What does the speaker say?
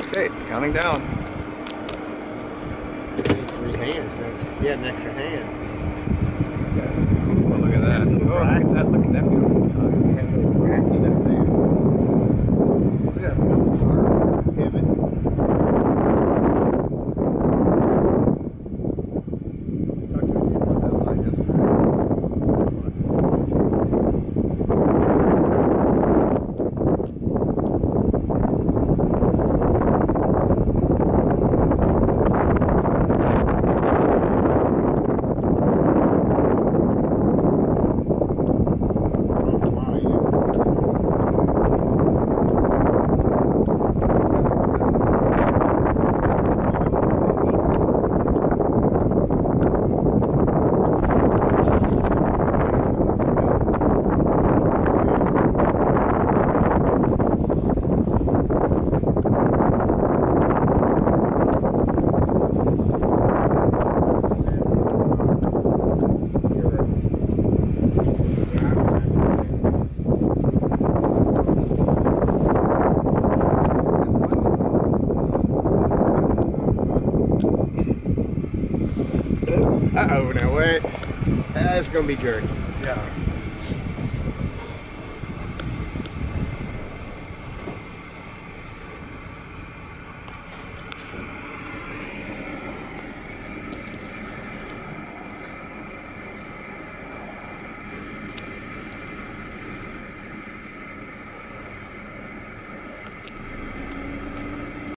Okay, it's counting down. Three hands. you? If you had an extra hand, Oh, look at that. Oh, look at that. Look at that beautiful sign. Uh oh, now wait. That's gonna be jerky. Yeah.